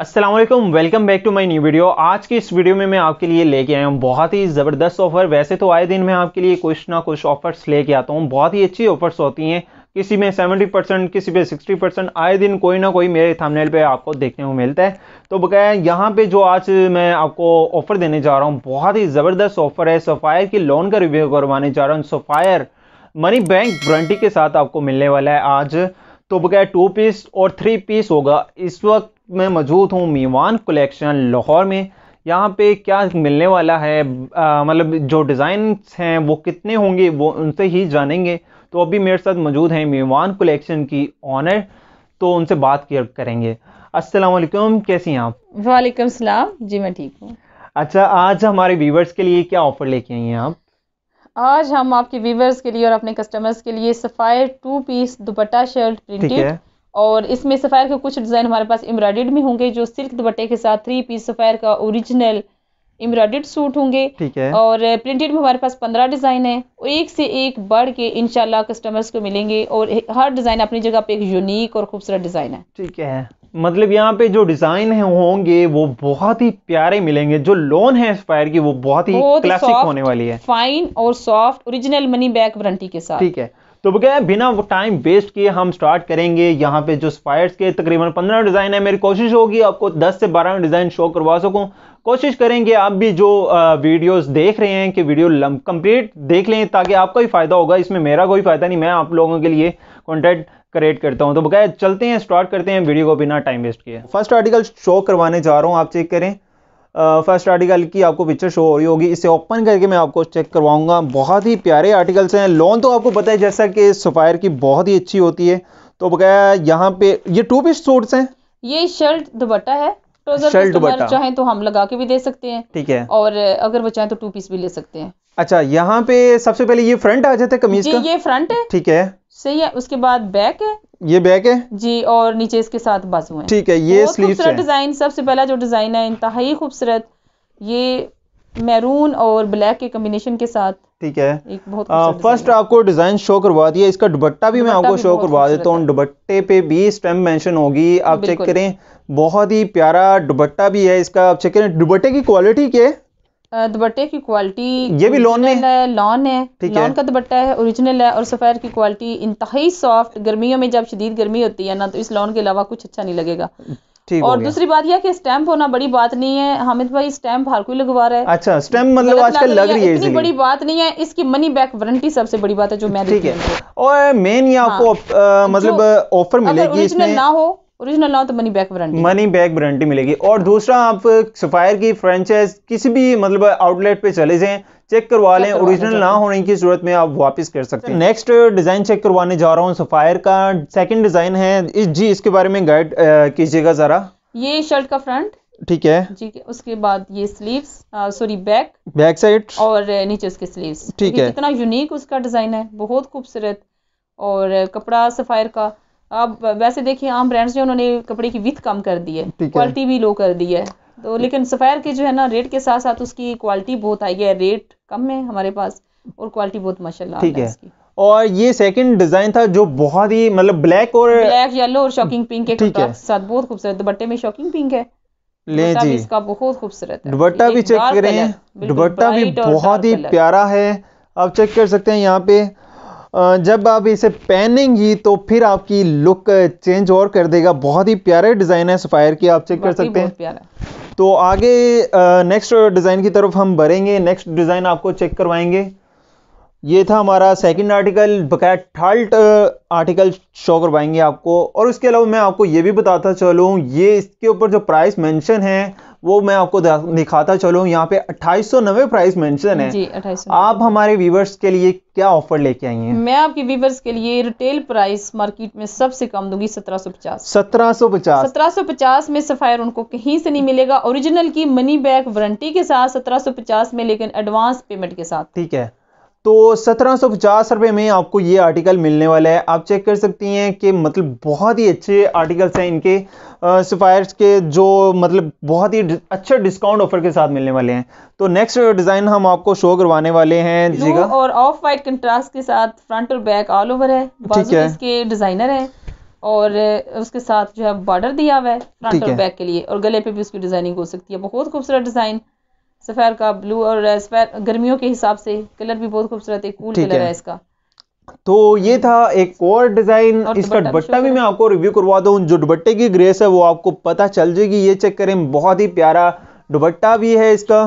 अस्सलाम वालेकुम back to my new video आज की इस वीडियो में मैं आपके लिए लेके आया हूँ बहुत ही ज़बरदस्त ऑफ़र वैसे तो आए दिन मैं आपके लिए कुछ ना कुछ ऑफर्स लेके आता हूँ। बहुत ही अच्छी ऑफर्स होती हैं। किसी में 70 परसेंट किसी पे 60 परसेंट आए दिन कोई ना कोई मेरे थंबनेल पे आपको देखने को मिलता है। तो बकाया यहाँ पे जो आज मैं आपको ऑफ़र देने जा रहा हूँ, बहुत ही ज़बरदस्त ऑफ़र है। सफ़ायर की लोन का रिव्यू करवाने जा रहा हूँ। सफ़ायर मनी बैंक वारंटी के साथ आपको मिलने वाला है आज। तो बगैर टू पीस और थ्री पीस होगा। इस वक्त मैं मौजूद हूँ मीवान कलेक्शन लाहौर में। यहाँ पे क्या मिलने वाला है? मतलब जो डिज़ाइन हैं वो कितने होंगे वो उनसे ही जानेंगे। तो अभी मेरे साथ मौजूद हैं मीवान कलेक्शन की ऑनर तो उनसे बात करेंगे। अस्सलाम वालेकुम कैसी हैं आप? वालेकुम सलाम जी मैं ठीक हूँ। अच्छा आज हमारे व्यूवर्स के लिए क्या ऑफ़र लेके आई हैं आप? आज हम आपके व्यूवर्स के लिए और अपने कस्टमर्स के लिए Sapphire two piece dupatta shirt printed और इसमें सफ़ायर के कुछ डिज़ाइन हमारे पास एम्ब्रॉयडेड में होंगे जो सिल्क दुपट्टे के साथ थ्री पीस सफ़ायर का ओरिजिनल एम्ब्रॉयडेड सूट होंगे। ठीक है। और प्रिंटेड में हमारे पास पंद्रह डिज़ाइन है एक से एक बढ़ के इनशाला कस्टमर्स को मिलेंगे और हर डिज़ाइन अपनी जगह पे एक यूनिक और खूबसूरत डिज़ाइन है। ठीक है। मतलब यहाँ पे जो डिज़ाइन है होंगे वो बहुत ही प्यारे मिलेंगे। जो लोन है स्पायर की वो बहुत ही क्लासिक होने वाली है। फाइन और soft original money back warranty के साथ। ठीक है। तो बगैर बिना टाइम वेस्ट किए हम स्टार्ट करेंगे। यहाँ पे जो स्पायर्स के तकरीबन पंद्रह डिज़ाइन है, मेरी कोशिश होगी आपको दस से बारह डिज़ाइन शो करवा सकूँ। कोशिश करेंगे आप भी जो वीडियोस देख रहे हैं कि वीडियो कंप्लीट देख लें ताकि आपका ही फ़ायदा होगा। इसमें मेरा कोई फ़ायदा नहीं, मैं आप लोगों के लिए कॉन्टेक्ट क्रिएट करता हूँ। तो बगैर चलते हैं स्टार्ट करते हैं वीडियो को बिना टाइम वेस्ट किए। फ़र्स्ट आर्टिकल शो करवाने जा रहा हूँ, आप चेक करें। फ़र्स्ट आर्टिकल की आपको पिक्चर शो हो रही होगी। इसे ओपन करके मैं आपको चेक करवाऊँगा। बहुत ही प्यारे आर्टिकल्स हैं। लोन तो आपको पता है जैसा कि सफ़ायर की बहुत ही अच्छी होती है। तो बकाया यहाँ पे ये टू पीस सूट्स हैं। ये शर्ट दुपट्टा है। शर्ट दुपट्टा। चाहें तो हम लगा के भी दे सकते हैं। ठीक है। और अगर वो चाहें तो टू पीस भी ले सकते हैं। अच्छा यहाँ पे सबसे पहले ये फ्रंट आ जाता है कमीज का? ये फ्रंट है। ठीक है। सही है। उसके बाद बैक है। ये बैक है? जी और नीचे इसके साथ बाजू है। ठीक है ये खूबसूरत डिज़ाइन सबसे पहला जो डिज़ाइन है इंतहाई खूबसूरत ये मैरून और ब्लैक के कॉम्बिनेशन के साथ। ठीक है। एक बहुत आ, फ़र्स्ट आपको डिज़ाइन शो करवा दिया इसका दुबट्टा भी मैं आपको शो करवा देता हूँ। दुबट्टे पे भी स्टेम मेंशन होगी। आप चेक करें बहुत ही प्यारा दुबट्टा भी है इसका आप चेक करें। दुबट्टे की क्वालिटी क्या दुबट्टे की क्वालिटी ये भी लॉन है लॉन है। लॉन का दुबट्टा है ओरिजिनल है और सफ़ेद की क्वालिटी इंतहाई सॉफ्ट गर्मियों में जब शदीद गर्मी होती है ना तो इस लॉन के अलावा कुछ अच्छा नहीं लगेगा। और दूसरी बात यह कि स्टैंप होना बड़ी बात नहीं है। हामिद भाई स्टैंप हर कोई लगवा रहा है। अच्छा स्टैंप मतलब आजकल लग रही है इतनी बड़ी बात नहीं है इसकी मनी बैक वारंटी सबसे बड़ी बात है जो मैं ठीक है। और मेन ये आपको हाँ। मतलब ऑफ़र मिलेगी इसमें। ना हो ओरिजिनल ना तो money back warranty money back warranty मिलेगी। और दूसरा आप सफायर की फ्रेंचाइज किसी भी मतलब आउटलेट पे चले जाएँ चेक करवा लें ओरिजिनल ना होने की ज़रूरत में आप वापस कर सकते हैं। नेक्स्ट डिज़ाइन चेक करवाने जा रहा हूँ सफायर का। सेकंड डिज़ाइन है इस जी इसके बारे में गाइड कीजिएगा जरा। ये शर्ट का फ्रंट ठीक है। जी उसके बाद ये sleeves sorry back back side और नीचे उसके स्लीव्स ठीक है। इतना यूनिक उसका डिज़ाइन है बहुत खूबसूरत। और कपड़ा सफायर का अब वैसे देखिए आम ब्रांड्स जो उन्होंने कपड़े की विथ कम कर दी है क्वालिटी भी लो कर दी है। तो लेकिन सफ़ायर के जो है ना रेट के साथ साथ उसकी क्वालिटी बहुत आई है। रेट कम है हमारे पास और क्वालिटी बहुत माशाल्लाह ठीक है। और ये सेकंड डिज़ाइन था जो बहुत ही मतलब ब्लैक और ब्लैक येलो और शॉकिंग पिंक के साथ बहुत खूबसूरत। दुपट्टे में शॉकिंग पिंक है। ले जी। इसका बहुत खूबसूरत है। दुपट्टा भी चेक करें। दुपट्टा भी बहुत ही प्यारा है। आप चेक कर सकते हैं यहाँ पे। जब आप इसे पहनेंगी तो फिर आपकी लुक चेंज और कर देगा। बहुत ही प्यारे डिज़ाइन है सफ़ायर की आप चेक कर सकते हैं। तो आगे नेक्स्ट डिज़ाइन की तरफ़ हम बढ़ेंगे। नेक्स्ट डिज़ाइन आपको चेक करवाएँगे। ये था हमारा सेकंड आर्टिकल बकाया थर्ड आर्टिकल शो करवाएँगे आपको। और उसके अलावा मैं आपको ये भी बताता चलूँ ये इसके ऊपर जो प्राइस मेंशन है वो मैं आपको दिखाता चलूँ। यहाँ पे अट्ठाईस सौ नब्बे प्राइस मेंशन है। जी आप हमारे व्यूवर्स के लिए क्या ऑफ़र लेके आई हैं? मैं आपके व्यूवर्स के लिए रिटेल प्राइस मार्केट में सबसे कम दूँगी सत्रह सौ पचास। सत्रह सौ पचास। सत्रह सौ पचास में सफायर उनको कहीं से नहीं मिलेगा। ओरिजिनल की मनी बैक वारंटी के साथ सत्रह सौ पचास में लेकिन एडवांस पेमेंट के साथ। ठीक है। तो सत्रह सौ पचास रुपये में आपको ये आर्टिकल मिलने वाला है। आप चेक कर सकती हैं कि मतलब बहुत ही अच्छे आर्टिकल्स हैं इनके। सफायर्स के जो मतलब बहुत ही अच्छा डिस्काउंट ऑफ़र के साथ मिलने वाले हैं। तो नेक्स्ट डिज़ाइन हम आपको शो करवाने वाले हैं जी और ऑफ़ वाइट कंट्रास्ट के साथ फ्रंट और बैक ऑल ओवर है। ठीक है। इसके डिज़ाइनर है और उसके साथ जो है बॉर्डर दिया हुआ है फ्रंट और बैक के लिए और गले पे भी उसकी डिज़ाइनिंग हो सकती है। बहुत खूबसूरत डिज़ाइन सफ़ेद का ब्लू और गर्मियों के हिसाब से कलर भी बहुत खूबसूरत है कूल कलर है। है इसका। तो ये था एक और डिज़ाइन इसका दुपट्टा भी मैं आपको रिव्यू करवा दूँ। जो दुपट्टे की ग्रेस है वो आपको पता चल जाएगी। ये चेक करें बहुत ही प्यारा दुपट्टा भी है इसका।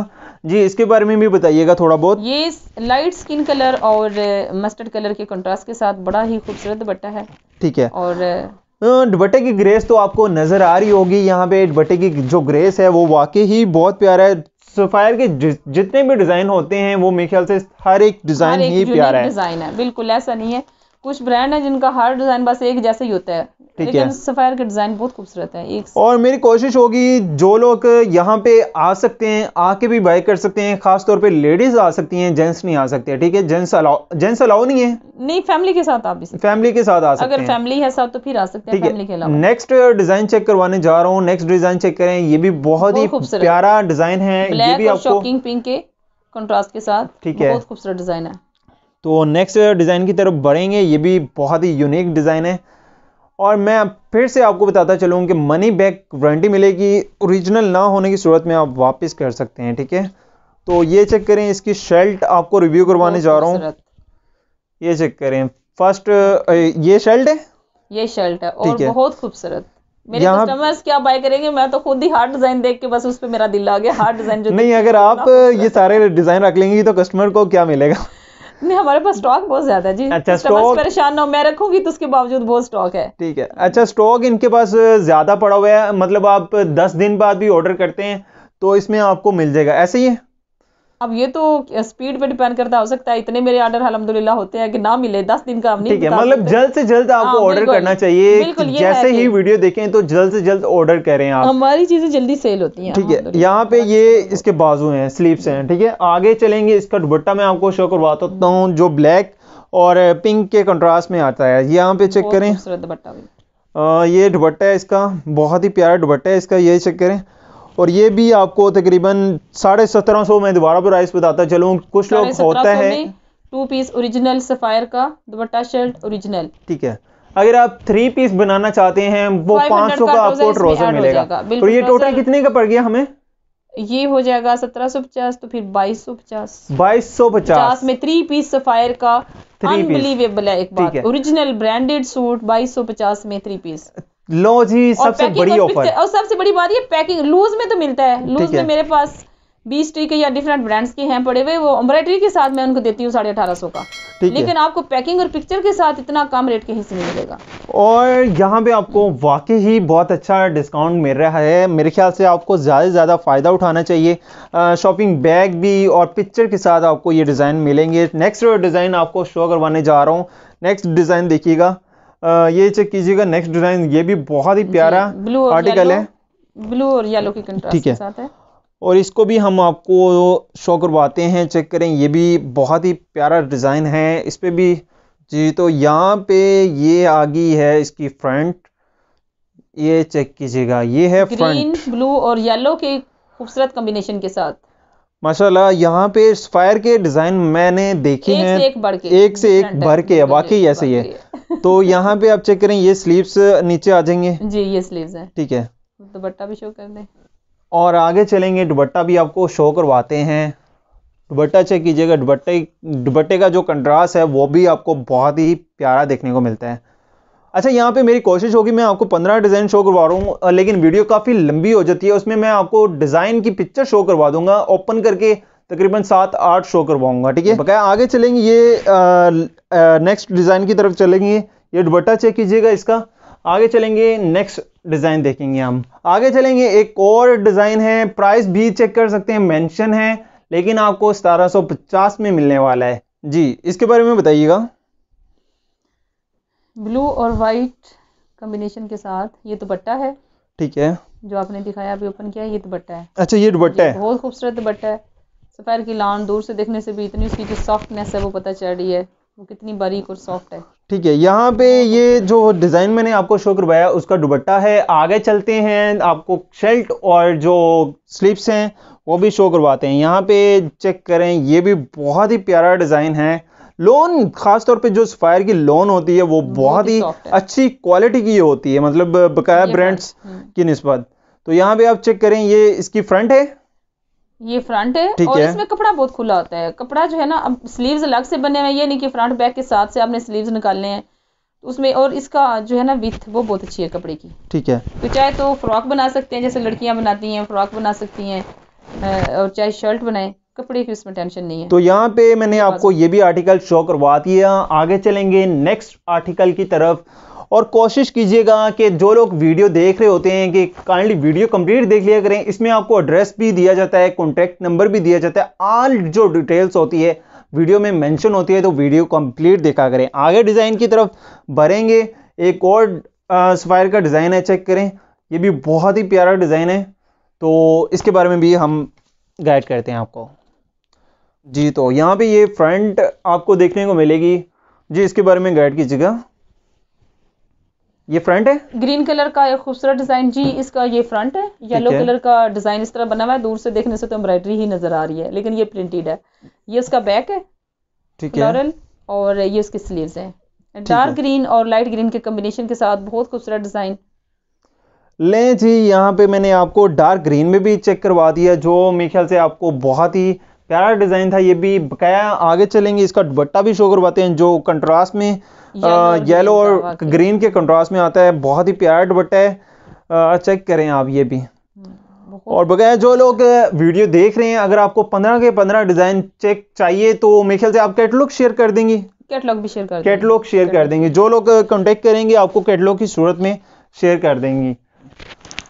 जी इसके बारे में भी बताइएगा थोड़ा बहुत। ये लाइट स्किन कलर और मस्टर्ड कलर के कंट्रास्ट के साथ बड़ा ही खूबसूरत दुपट्टा है। ठीक है। और दुपट्टे की ग्रेस तो आपको नज़र आ रही होगी। यहाँ पे दुपट्टे की जो ग्रेस है वो वाकई ही बहुत प्यारा है। सफायर के जि, जितने भी डिज़ाइन होते हैं वो मेरे ख्याल से हर एक डिज़ाइन ही प्यारा है। डिज़ाइन है। बिल्कुल ऐसा नहीं है। कुछ ब्रांड है जिनका हर डिज़ाइन बस एक जैसे ही होता है। लेकिन है। सफायर का डिज़ाइन बहुत खूबसूरत है एक और मेरी कोशिश होगी जो लोग यहाँ पे आ सकते हैं आके भी बाय कर सकते हैं खास तौर पे लेडीज़ आ सकती हैं जेंट्स नहीं आ सकते ठीक है? जेंट्स अलाउ जेंट्स अलाउ नहीं है। नहीं फैमिली के साथ आप भी फैमिली के साथ आ सकते अगर हैं। फैमिली है साथ तो फिर आ सकते हैं फैमिली के अलावा। नेक्स्ट डिज़ाइन चेक करवाने जा रहा हूँ। नेक्स्ट डिज़ाइन चेक करें। ये भी बहुत ही प्यारा डिज़ाइन है। ये भी आपको पिंक के कंट्रास्ट के साथ ठीक है। बहुत खूबसूरत डिज़ाइन है। तो नेक्स्ट डिज़ाइन की तरफ़ बढ़ेंगे। ये भी बहुत ही यूनिक डिज़ाइन है। और मैं फिर से आपको बताता चलूँ कि मनी बैक वारंटी मिलेगी ओरिजिनल ना होने की सूरत में आप वापस कर सकते हैं ठीक है? तो ये चेक करें इसकी शर्ट आपको रिव्यू करवाने जा रहा हूँ। ये चेक करें। फ़र्स्ट ये शर्ट है? ये शर्ट है और है। बहुत खूबसूरत। मेरे कस्टमर्स क्या बाय करेंगे? मैं तो खुद ही हार्ड डिज़ाइन देख के बस उस पे मेरा दिल आ गया हार्ड डिज़ाइन जो नहीं अगर आप ये सारे डिज़ाइन रख लेंगी तो कस्टमर को क्या मिलेगा। नहीं हमारे पास स्टॉक बहुत ज़्यादा है जी। अच्छा, स्टॉक परेशान ना मैं रखूँगी तो उसके बावजूद बहुत स्टॉक है। ठीक है। अच्छा स्टॉक इनके पास ज़्यादा पड़ा हुआ है मतलब आप दस दिन बाद भी ऑर्डर करते हैं तो इसमें आपको मिल जाएगा। ऐसे ही है? अब ये तो स्पीड पे डिपेंड करता हो। सकता है इतने मेरे ऑर्डर अल्हम्दुलिल्लाह होते हैं कि ना मिले। दस दिन का नहीं ठीक है मतलब जल्द से जल्द आपको हाँ, ऑर्डर करना चाहिए है जैसे ही वीडियो देखें तो जल्द से जल्द ऑर्डर करें आप। हमारी चीज़ें जल्दी सेल होती हैं ठीक है यहाँ पे ये इसके बाजू हैं स्लीव्स हैं ठीक है? आगे चलेंगे इसका दुपट्टा मैं आपको शो करवाता हूँ जो ब्लैक और पिंक के कंट्रास्ट में आता है। यहाँ पे चेक करें। अ, ये दुपट्टा है इसका बहुत ही प्यारा दुपट्टा है इसका ये चेक करें। और ये भी आपको तकरीबन साढ़े सत्रह सौ में दोबारा प्राइस बताता चलूँ। कुछ लोग होता है। टू पीस ओरिजिनल सफायर का दुपट्टा शर्ट ओरिजिनल ठीक है। अगर आप थ्री पीस बनाना चाहते हैं वो पाँच सौ का का आपको ट्रोजर मिलेगा। तो ये टोटल कितने का पड़ गया हमें? ये हो जाएगा सत्रह सौ पचास तो फिर बाईस सौ पचास। बाईस सौ पचास। में थ्री पीस सफायर का अनबिलीवेबल है एक बात। ओरिजिनल ब्रांडेड सूट बाईस सौ पचास में थ्री पीस लो जी सबसे बड़ी ऑफ़र और सबसे बड़ी बात ये पैकिंग लूज में तो मिलता है। लूज में मेरे पास बीस टी के या डिफरेंट ब्रांड्स के हैं पड़े हुए वो एम्ब्रॉयडरी के साथ मैं उनको देती हूँ साढ़े अठारह सौ का। लेकिन आपको पैकिंग और पिक्चर के साथ इतना कम रेट के हिस्से में मिलेगा। और यहाँ पे आपको वाकई ही बहुत अच्छा डिस्काउंट मिल रहा है। मेरे ख्याल से आपको ज़्यादा से ज़्यादा फ़ायदा उठाना चाहिए। शॉपिंग बैग भी और पिक्चर के साथ आपको ये डिज़ाइन मिलेंगे। नेक्स्ट डिज़ाइन आपको शो करवाने जा रहा हूँ। नेक्स्ट डिज़ाइन देखिएगा। ये चेक कीजिएगा नेक्स्ट डिज़ाइन ये भी बहुत ही प्यारा ब्लू आर्टिकल है। ब्लू और येलो के कंट्रास्ट ठीक है। साथ है। और इसको भी हम आपको शो करवाते हैं चेक करें ये भी बहुत ही प्यारा डिज़ाइन है। इस पे भी जी तो यहाँ पे ये आ गई है इसकी फ्रंट ये चेक कीजिएगा ये है ग्रीन फ्रंट ब्लू और येलो के खूबसूरत कॉम्बिनेशन के साथ। माशाल्लाह यहाँ पे फायर के डिज़ाइन मैंने देखे हैं। एक से एक भर के वाकई ऐसे ही है। तो यहाँ पे आप चेक करें ये स्लीव्स नीचे आ जाएँगे। जी ये स्लीव्स है। ठीक है। दुपट्टा भी शो कर दें। और आगे चलेंगे दुपट्टा भी आपको शो करवाते हैं। दुपट्टा चेक कीजिएगा दुपट्टे दुपट्टे का जो कंट्रास्ट है वो भी आपको बहुत ही प्यारा देखने को मिलता है। अच्छा यहाँ पे मेरी कोशिश होगी मैं आपको पंद्रह डिज़ाइन शो करवा रहा हूँ लेकिन वीडियो काफ़ी लंबी हो जाती है उसमें मैं आपको डिज़ाइन की पिक्चर शो करवा दूँगा ओपन करके तकरीबन सात आठ शो करवाऊँगा ठीक है? बकाया आगे चलेंगे ये नेक्स्ट डिज़ाइन की तरफ़ चलेंगे। ये दुपट्टा चेक कीजिएगा इसका। आगे चलेंगे नेक्स्ट डिज़ाइन देखेंगे हम। आगे चलेंगे एक और डिज़ाइन है प्राइस भी चेक कर सकते हैं मेंशन है लेकिन आपको 1750 में मिलने वाला है। जी इसके बारे में बताइएगा। ब्लू और वाइट कॉम्बिनेशन के साथ ये दुपट्टा है। ठीक है। जो आपने दिखाया अभी ओपन किया ये दुपट्टा है। अच्छा ये दुपट्टा है। बहुत खूबसूरत दुपट्टा है। सफेर की लान दूर से देखने से भी इतनी उसकी जो सॉफ्टनेस है वो पता चल रही है। वो कितनी बारीक और सॉफ्ट है। ठीक है यहाँ पे ये जो डिज़ाइन मैंने आपको शो करवाया उसका दुपट्टा है। आगे चलते हैं आपको शर्ट और जो स्लीव्स हैं वो भी शो करवाते हैं। यहाँ पे चेक करें ये भी बहुत ही प्यारा डिज़ाइन है। लोन खास तौर पे जो सफायर की लोन होती है वो बहुत है। अच्छी क्वालिटी की होती है। मतलब बकाया ब्रांड्स हम्म। की नस्बत। तो यहाँ पे आप चेक करें ये इसकी फ्रंट है। ये फ्रंट है और है। इसमें कपड़ा बहुत खुला होता है। कपड़ा जो है ना अब स्लीव्स अलग से बने हुए हैं ये नहीं कि फ्रंट बैक के साथ से आपने स्लीव्स निकालने हैं। तो उसमें और इसका जो है ना विथ वो बहुत अच्छी है कपड़े की। ठीक है। तो चाहे तो फ्रॉक बना सकते हैं जैसे लड़कियाँ बनाती हैं फ्रॉक बना सकती हैं और चाहे शर्ट बनाए कपड़े की उसमें टेंशन नहीं है। तो यहाँ पे मैंने आपको ये भी आर्टिकल शो करवा दिया। आगे चलेंगे नेक्स्ट आर्टिकल की तरफ़। और कोशिश कीजिएगा कि जो लोग वीडियो देख रहे होते हैं कि काइंडली वीडियो कंप्लीट देख लिया करें, इसमें आपको एड्रेस भी दिया जाता है कॉन्टैक्ट नंबर भी दिया जाता है। आल जो डिटेल्स होती है वीडियो में मेंशन होती है तो वीडियो कंप्लीट देखा करें। आगे डिज़ाइन की तरफ़ भरेंगे एक और सफायर का डिज़ाइन है चेक करें। ये भी बहुत ही प्यारा डिज़ाइन है। तो इसके बारे में भी हम गाइड करते हैं आपको। जी तो यहाँ पे ये फ्रंट आपको देखने को मिलेगी। जी, इसके बारे में गाइड कीजिएगा। ये फ्रंट है? ग्रीन कलर का एक खूबसूरत डिज़ाइन जी इसका ये फ्रंट है। येलो कलर का डिज़ाइन इस तरह बना हुआ है। दूर से देखने से तो एम्ब्रॉयडरी ही नज़र आ रही है लेकिन ये प्रिंटेड है। ये उसका बैक है ठीक है। और ये उसके स्लीव्स हैं। डार्क ग्रीन और लाइट ग्रीन के कॉम्बिनेशन के साथ बहुत खूबसूरत डिज़ाइन लें जी यहाँ पे मैंने आपको डार्क ग्रीन में भी चेक करवा दिया जो मेरे ख्याल से आपको बहुत ही प्यारा डिज़ाइन था। ये भी बकाया आगे चलेंगे इसका दुपट्टा भी शो करवाते हैं जो कंट्रास्ट में येलो और ग्रीन के कंट्रास्ट में आता है बहुत ही प्यारा दुपट्टा है। चेक करें आप ये भी। और बगैर जो लोग वीडियो देख रहे हैं अगर आपको 15 के 15 डिज़ाइन चेक चाहिए तो मेरे ख्याल से आप कैटलॉग शेयर कर देंगी। कैटलॉग भी शेयर कर देंगे। कैटलॉग शेयर कर देंगे। जो लोग कॉन्टेक्ट करेंगे आपको कैटलॉग की सूरत में शेयर कर देंगी।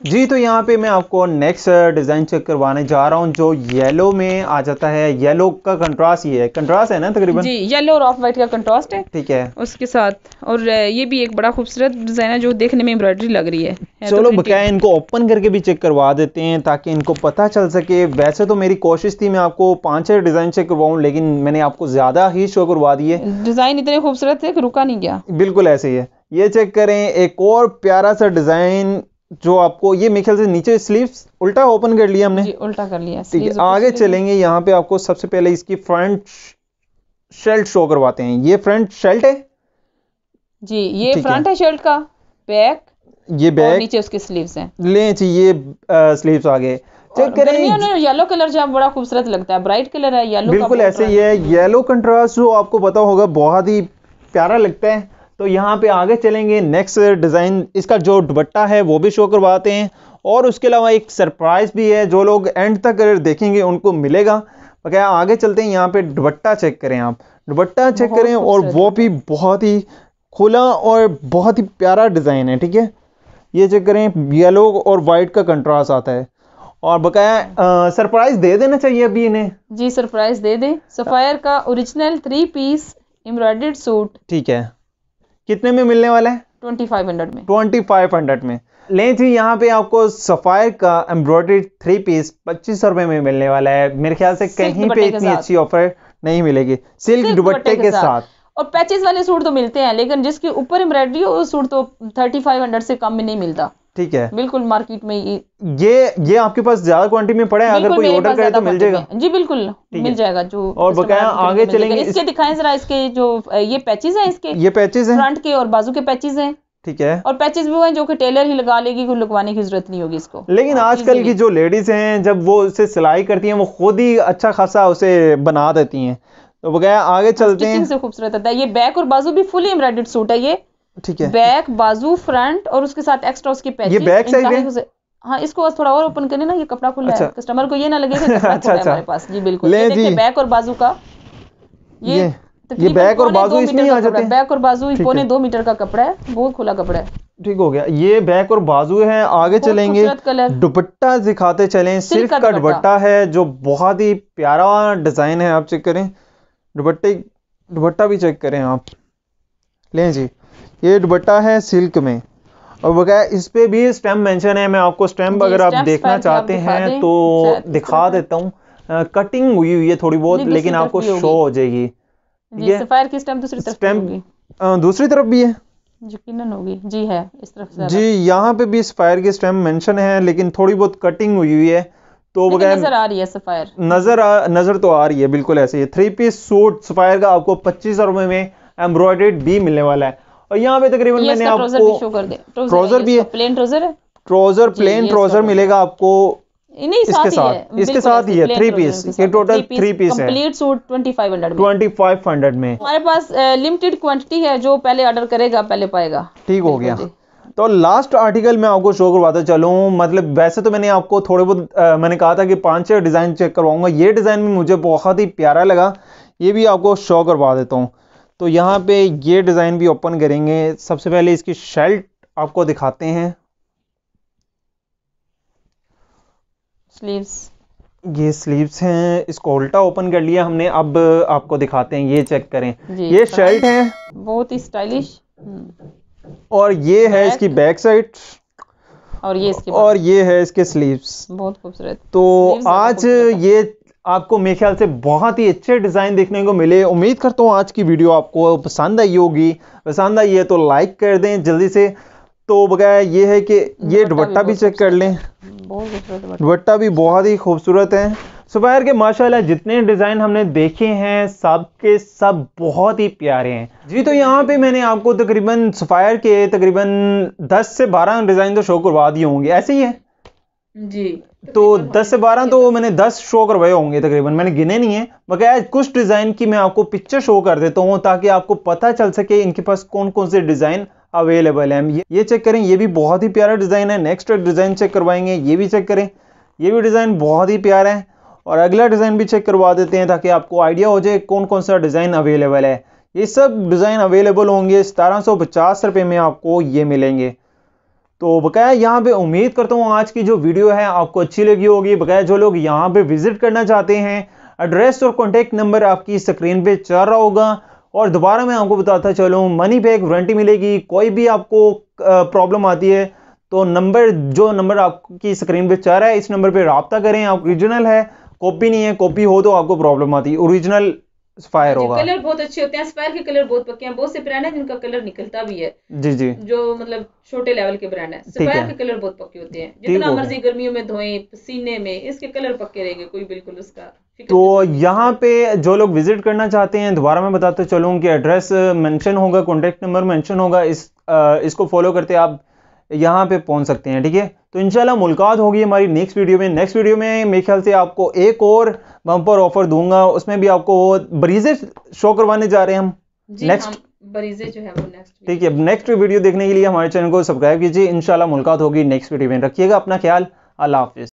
जी तो यहाँ पे मैं आपको नेक्स्ट डिज़ाइन चेक करवाने जा रहा हूँ जो येलो में आ जाता है। येलो का कंट्रास्ट ये है। कंट्रास्ट है ना तकरीबन? जी येलो और ऑफ़ वाइट का कंट्रास्ट है। ठीक है। उसके साथ। और ये भी एक बड़ा खूबसूरत डिज़ाइन है जो देखने में एम्ब्रॉयडरी लग रही है, है तो चलो printed। बकाया इनको ओपन करके भी चेक करवा देते हैं ताकि इनको पता चल सके। वैसे तो मेरी कोशिश थी मैं आपको पाँच छह डिज़ाइन चेक करवाऊँ लेकिन मैंने आपको ज़्यादा ही शो करवा दिए। डिज़ाइन इतने खूबसूरत थे कि रुका नहीं गया। बिल्कुल ऐसे ही है। ये चेक करें एक और प्यारा सा डिज़ाइन जो आपको ये मेरे ख्याल से नीचे स्लीव्स उल्टा ओपन कर लिया हमने। जी उल्टा कर लिया। ठीक है आगे चलेंगे यहाँ पे आपको सबसे पहले इसकी फ्रंट शेल्ट शो करवाते हैं। ये फ्रंट शेल्ट है? जी ये है। फ्रंट है शर्ट का बैक ये बैक नीचे उसके स्लीव्स हैं। लें जी ये स्लीव्स आगे। चेक करें। येलो कलर जो बड़ा खूबसूरत लगता है ब्राइट कलर है येलो बिल्कुल ऐसे ही है। येलो कंट्रास्ट जो आपको पता होगा बहुत ही प्यारा लगता है। तो यहाँ पे आगे चलेंगे नेक्स्ट डिज़ाइन इसका जो दुपट्टा है वो भी शो करवाते हैं। और उसके अलावा एक सरप्राइज़ भी है जो लोग एंड तक देखेंगे उनको मिलेगा। बकाया आगे चलते हैं यहाँ पे दुपट्टा चेक करें आप। दुपट्टा चेक करें और वो भी बहुत ही खुला और बहुत ही प्यारा डिज़ाइन है ठीक है? ये चेक करें येलो और वाइट का कंट्रास्ट आता है। और बकाया सरप्राइज़ दे देना चाहिए अभी इन्हें। जी सरप्राइज़ दे दें। सफायर का original three piece embroidered suit ठीक है। कितने में मिलने वाला है? ट्वेंटी फाइव हंड्रेड में। ट्वेंटी फाइव हंड्रेड में। लें जी यहाँ पे आपको सफायर का एम्ब्रॉयडरी थ्री पीस पच्चीस सौ रुपए में मिलने वाला है। मेरे ख्याल से कहीं पे इतनी अच्छी ऑफ़र नहीं मिलेगी। सिल्क दुपट्टे के साथ। और पैचेस वाले सूट तो मिलते हैं लेकिन जिसके ऊपर एम्ब्रॉयडरी हो वो सूट तो थर्टी फाइव हंड्रेड से कम में नहीं मिलता। ठीक है। बिल्कुल मार्केट में ये ये ये आपके पास ज़्यादा क्वांटिटी में पड़े है अगर कोई ऑर्डर करे तो मिल जाएगा। जी बिल्कुल मिल जाएगा जो और बकाया आगे चलेंगे इसके दिखाएँ जरा इसके जो ये पैचेस हैं इसके। ये पैचेज हैं। फ्रंट के और बाजू के पैचेज हैं। ठीक है। और पैचेज भी वो हैं जो कि टेलर ही लगा लेगी कोई लगवाने की ज़रूरत नहीं होगी इसको। लेकिन हाँ, आजकल की जो लेडीज़ हैं जब वो उसे सिलाई करती हैं वो खुद ही अच्छा खासा उसे बना देती हैं। तो बकाया आगे चलते हैं से खूबसूरत आता है। ये बैक और बाजू भी फुली एम्ब्रॉयडर्ड सूट है ये। ठीक है। बैक बाजू फ्रंट और उसके साथ एक्स्ट्रा उसके पैचेस ये back side है? हाँ? इसको बस थोड़ा और ओपन करने ना ये कपड़ा खुला अच्छा। है कस्टमर को ये ना लगे कि अच्छा, अच्छा। हमारे पास। जी बिल्कुल। ये देखिए बैक और बाजू का। ये ये- तकरीबन बैक और बाजू दो इसमें मीटर आ का जाते कपड़ा है। बैक और बाजू पौने दो मीटर का कपड़ा है। बहुत खुला कपड़ा है। ठीक हो गया। ये बैक और बाजू है आगे चलेंगे। दुपट्टा दिखाते चलें। सिल्क का। दुपट्टा। है जो बहुत ही प्यारा डिज़ाइन है आप चेक करें। दुपट्टे दुपट्टा भी चेक करें आप। लें जी। ये दुपट्टा है सिल्क में। और बकाया इस पे भी स्टैम्प मेंशन है मैं आपको स्टैम्प अगर आप देखना चाहते हैं तो दिखा देता हूँ। कटिंग हुई हुई है थोड़ी बहुत लेकिन आपको शो हो जाएगी। सफायर की स्टैम्प दूसरी तरफ़ दूसरी तरफ़ भी है। यकीनन होगी। जी है इस तरफ़ से जी यहाँ पे भी स्पायर की स्टैम्प मेंशन है लेकिन थोड़ी बहुत कटिंग हुई हुई है। तो बगैर नज़र आ रही है सफायर नज़र आ, नज़र तो आ रही है बिल्कुल ऐसे ही। थ्री पीस सूट सफायर का आपको पच्चीस रुपए में एम्ब्रॉयडेड भी मिलने वाला है। और यहाँ पे तकरीबन मैंने आपको ट्राउज़र भी है। प्लेन ट्राउज़र है? ट्राउज़र प्लेन ट्राउज़र मिलेगा आपको नहीं इसके साथ इसके साथ ही है, piece, के ये total Three three है। कंप्लीट सूट 2500 में। ट्वेंटी फाइव हंड्रेड में। हमारे पास लिमिटेड क्वांटिटी है जो पहले ऑर्डर करेगा पहले पाएगा। ठीक हो गया। तो लास्ट आर्टिकल मैं आपको शो करवाता चलूँ। मतलब वैसे तो मैंने आपको थोड़े बहुत मैंने कहा था कि पाँच छह डिज़ाइन चेक करवाऊँगा। ये डिज़ाइन भी मुझे बहुत ही प्यारा लगा। ये भी आपको शो करवा देता हूँ। तो यहाँ पे ये डिज़ाइन भी ओपन करेंगे। सबसे पहले इसकी शर्ट आपको दिखाते हैं। स्लीव्स ये स्लीव्स हैं। इसको उल्टा ओपन कर लिया हमने। अब आपको दिखाते हैं। ये चेक करें। ये शर्ट है। बहुत ही स्टाइलिश और ये है इसकी बैक साइड और ये इसके और ये है इसके स्लीव्स बहुत खूबसूरत। तो आज ये आपको मेरे ख्याल से बहुत ही अच्छे डिज़ाइन देखने को मिले। उम्मीद करता हूँ आज की वीडियो आपको पसंद आई होगी। पसंद आई है तो लाइक कर दें जल्दी से। तो बगैर ये है कि ये दुपट्टा भी भी चेक कर लें। दुपट्टा। दुपट्टा भी बहुत ही खूबसूरत है। सुबैर के माशाल्लाह जितने डिज़ाइन हमने देखे हैं सब के सब बहुत ही प्यारे हैं। जी तो यहाँ पे मैंने आपको तकरीबन सफ़ायर के तकरीबन 10 से 12 डिज़ाइन तो शो करवा दिए होंगे। ऐसे ही है। जी। तो 10 से 12 तो मैंने 10 शो करवाए होंगे तकरीबन। मैंने गिने नहीं है बगैर कुछ डिज़ाइन की मैं आपको पिक्चर शो कर देता हूँ ताकि आपको पता चल सके इनके पास कौन कौन से डिज़ाइन अवेलेबल हैं। ये, ये चेक करें ये भी बहुत ही प्यारा डिज़ाइन है। नेक्स्ट डिज़ाइन चेक करवाएँगे ये भी चेक करें। ये भी डिज़ाइन बहुत ही प्यारा है। और अगला डिज़ाइन भी चेक करवा देते हैं ताकि आपको आइडिया हो जाए कौन कौन सा डिज़ाइन अवेलेबल है। ये सब डिज़ाइन अवेलेबल होंगे सतारह सौ पचास रुपये में आपको ये मिलेंगे। तो बकाया यहाँ पे उम्मीद करता हूँ आज की जो वीडियो है आपको अच्छी लगी होगी। बकाया जो लोग यहाँ पे विज़िट करना चाहते हैं एड्रेस और कॉन्टेक्ट नंबर आपकी स्क्रीन पे चल रहा होगा। और दोबारा मैं आपको बताता चलूँ मनी बैग वारंटी मिलेगी। कोई भी आपको प्रॉब्लम आती है तो नंबर जो नंबर आपकी स्क्रीन पे चल रहा है, इस नंबर पर रबता करें। आप ओरिजिनल है कॉपी नहीं है कॉपी हो तो आपको प्रॉब्लम आती है। ओरिजिनल फायर होगा। कलर बहुत अच्छे होते हैं स्पायर के कलर बहुत पक्के हैं बहुत से ब्रांड हैं जिनका कलर निकलता भी है। जी जी। जो मतलब छोटे लेवल के ब्रांड है। स्पायर। के कलर बहुत पक्के होते हैं। जितना मर्ज़ी गर्मियों में धोएँ पसीने में इसके कलर पक्के रहेंगे कोई बिल्कुल उसका तो। यहाँ पे जो लोग विज़िट करना चाहते हैं दोबारा मैं बताते चलूँ कि एड्रेस मेंशन होगा कॉन्टेक्ट नंबर मेंशन होगा इस अ, इसको फॉलो करते आप यहाँ पे पहुँच सकते हैं ठीक है? तो इंशाल्लाह मुलाकात होगी हमारी नेक्स्ट वीडियो में। नेक्स्ट वीडियो में मेरे ख्याल से आपको एक और बम्पर ऑफ़र दूँगा। उसमें भी आपको बरीजे शो करवाने जा रहे हैं हम। नेक्स्ट बरीजे जो है वो नेक्स्ट ठीक है नेक्स्ट वीडियो देखने के लिए हमारे चैनल को सब्सक्राइब कीजिए। इंशाल्लाह मुलाकात होगी नेक्स्ट वीडियो में। रखिएगा अपना ख्याल। अल्लाह हाफिज़।